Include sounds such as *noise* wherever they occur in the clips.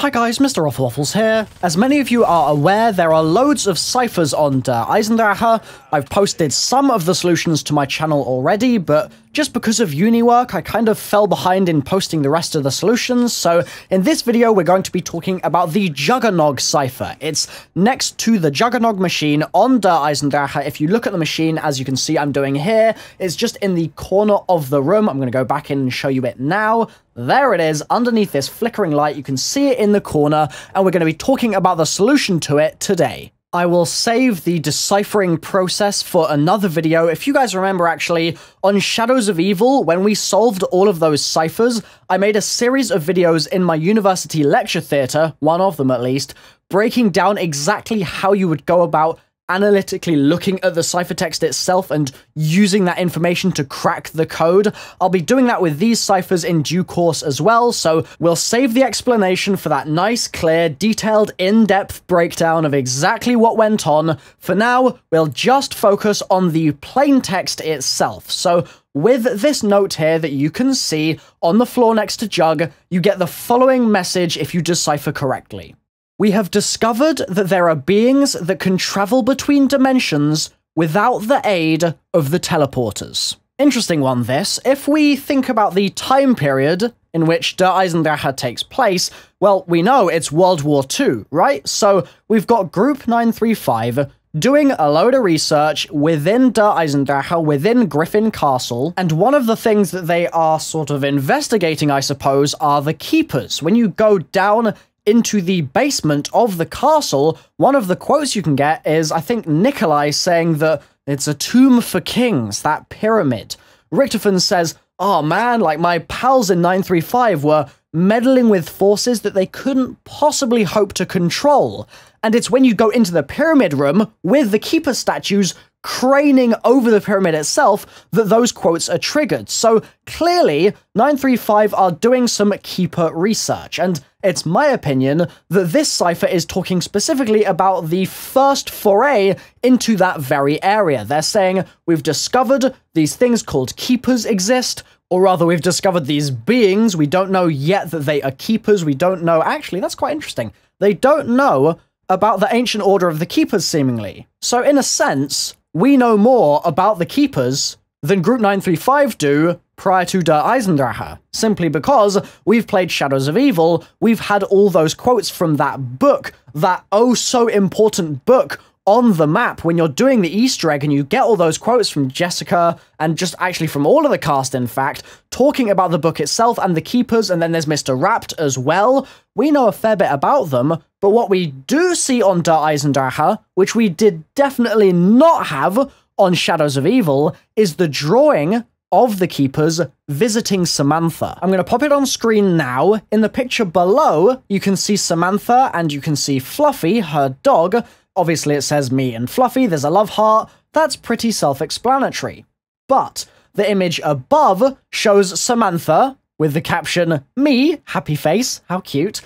Hi guys, Mr. Waffles here. As many of you are aware, there are loads of ciphers on uh, Der Eisendrache. I've posted some of the solutions to my channel already, but just because of uni work, I kind of fell behind in posting the rest of the solutions, so in this video we're going to be talking about the Juggernog cipher. It's next to the Juggernog machine on Der Eisendrache. If you look at the machine, as you can see I'm doing here, it's just in the corner of the room. I'm going to go back in and show you it now. There it is, underneath this flickering light. You can see it in the corner, and we're going to be talking about the solution to it today. I will save the deciphering process for another video. If you guys remember, actually, on Shadows of Evil, when we solved all of those ciphers, I made a series of videos in my university lecture theatre, one of them at least, breaking down exactly how you would go about analytically looking at the ciphertext itself and using that information to crack the code. I'll be doing that with these ciphers in due course as well, so we'll save the explanation for that nice, clear, detailed, in-depth breakdown of exactly what went on. For now, we'll just focus on the plain text itself. So with this note here that you can see on the floor next to Jug, you get the following message if you decipher correctly. We have discovered that there are beings that can travel between dimensions without the aid of the teleporters. Interesting one, this. If we think about the time period in which Der Eisendrache takes place, well, we know it's World War II, right? So we've got Group 935 doing a load of research within Der Eisendrache, within Griffin Castle, and one of the things that they are sort of investigating, I suppose, are the Keepers. When you go down into the basement of the castle, one of the quotes you can get is, I think, Nikolai saying that it's a tomb for kings, that pyramid. Richtofen says, oh man, like my pals in 935 were meddling with forces that they couldn't possibly hope to control. And it's when you go into the pyramid room with the keeper statues craning over the pyramid itself that those quotes are triggered. So clearly, 935 are doing some keeper research, and it's my opinion that this cipher is talking specifically about the first foray into that very area. They're saying, we've discovered these things called keepers exist, or rather, we've discovered these beings. We don't know yet that they are keepers. We don't know. Actually, that's quite interesting. They don't know about the ancient order of the keepers, seemingly. So, in a sense, we know more about the Keepers than Group 935 do prior to Der Eisendrache, simply because we've played Shadows of Evil, we've had all those quotes from that book, that oh so important book on the map when you're doing the Easter egg and you get all those quotes from Jessica and just actually from all of the cast, in fact, talking about the book itself and the keepers, and then there's Mr. Rapt as well. We know a fair bit about them, but what we do see on Der Eisendrache, which we did definitely not have on Shadows of Evil, is the drawing of the keepers visiting Samantha. I'm going to pop it on screen now. In the picture below, you can see Samantha and you can see Fluffy, her dog, Obviously, it says me and Fluffy, there's a love heart. That's pretty self explanatory. But the image above shows Samantha with the caption, Me, happy face, how cute,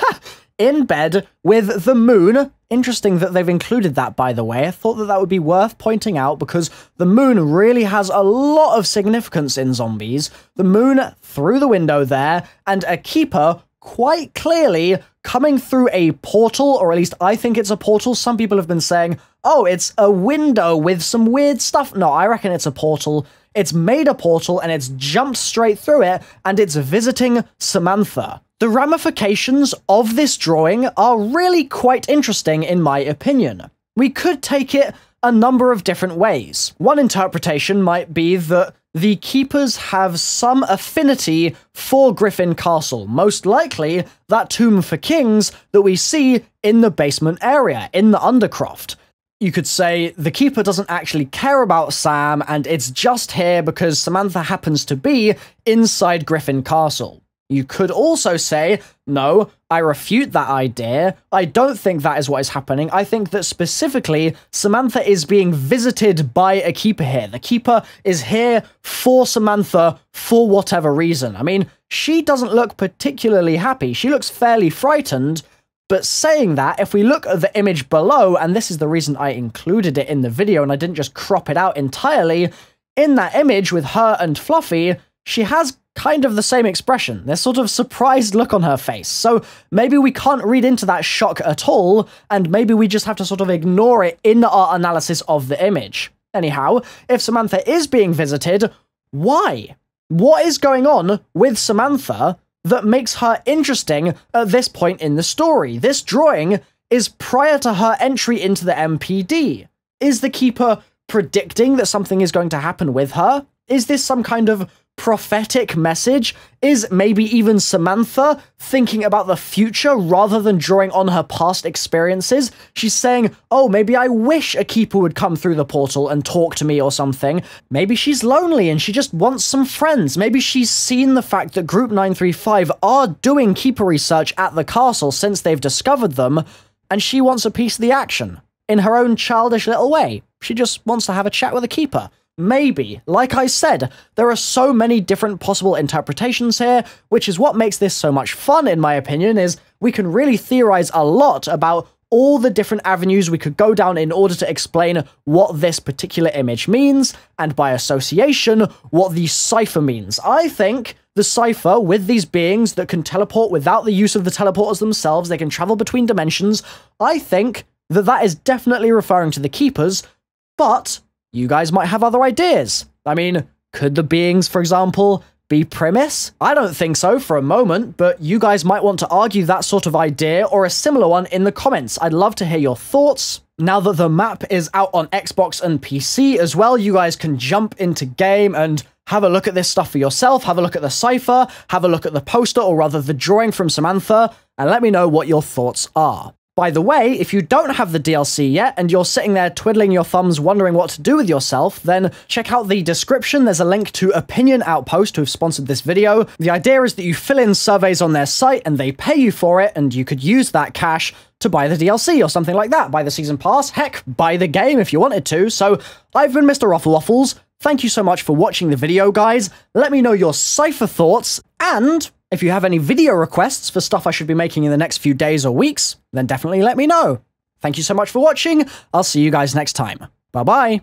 *laughs* in bed with the moon. Interesting that they've included that, by the way. I thought that that would be worth pointing out because the moon really has a lot of significance in zombies. The moon through the window there, and a keeper quite clearly coming through a portal, or at least I think it's a portal. Some people have been saying, oh, it's a window with some weird stuff. No, I reckon it's a portal. It's made a portal and it's jumped straight through it, and it's visiting Samantha. The ramifications of this drawing are really quite interesting, in my opinion. We could take it a number of different ways. One interpretation might be that the keepers have some affinity for Griffin Castle, most likely that tomb for kings that we see in the basement area, in the Undercroft. You could say the keeper doesn't actually care about Sam and it's just here because Samantha happens to be inside Griffin Castle. You could also say, no, I refute that idea. I don't think that is what is happening. I think that specifically, Samantha is being visited by a keeper here. The keeper is here for Samantha for whatever reason. I mean, she doesn't look particularly happy. She looks fairly frightened. But saying that, if we look at the image below, and this is the reason I included it in the video and I didn't just crop it out entirely, in that image with her and Fluffy, she has kind of the same expression, this sort of surprised look on her face. So maybe we can't read into that shock at all, and maybe we just have to sort of ignore it in our analysis of the image. Anyhow, if Samantha is being visited, why? What is going on with Samantha that makes her interesting at this point in the story? This drawing is prior to her entry into the MPD. Is the Keeper predicting that something is going to happen with her? Is this some kind of prophetic message? Is maybe even Samantha thinking about the future rather than drawing on her past experiences? She's saying, oh, maybe I wish a keeper would come through the portal and talk to me or something. Maybe she's lonely and she just wants some friends. Maybe she's seen the fact that Group 935 are doing keeper research at the castle since they've discovered them, and she wants a piece of the action. In her own childish little way. She just wants to have a chat with a keeper. Maybe. Like I said, there are so many different possible interpretations here, which is what makes this so much fun, in my opinion, is we can really theorize a lot about all the different avenues we could go down in order to explain what this particular image means, and by association, what the cipher means. I think the cipher with these beings that can teleport without the use of the teleporters themselves, they can travel between dimensions, I think that that is definitely referring to the Keepers, but you guys might have other ideas. I mean, could the beings, for example, be Primis? I don't think so for a moment, but you guys might want to argue that sort of idea or a similar one in the comments. I'd love to hear your thoughts. Now that the map is out on Xbox and PC as well, you guys can jump into game and have a look at this stuff for yourself, have a look at the cipher, have a look at the poster, or rather the drawing from Samantha, and let me know what your thoughts are. By the way, if you don't have the DLC yet and you're sitting there twiddling your thumbs wondering what to do with yourself, then check out the description. There's a link to Opinion Outpost who have sponsored this video. The idea is that you fill in surveys on their site and they pay you for it and you could use that cash to buy the DLC or something like that. Buy the season pass, heck, buy the game if you wanted to. So I've been Mr. Rofl Waffles. Thank you so much for watching the video, guys. Let me know your cipher thoughts and if you have any video requests for stuff I should be making in the next few days or weeks, then definitely let me know. Thank you so much for watching. I'll see you guys next time. Bye bye.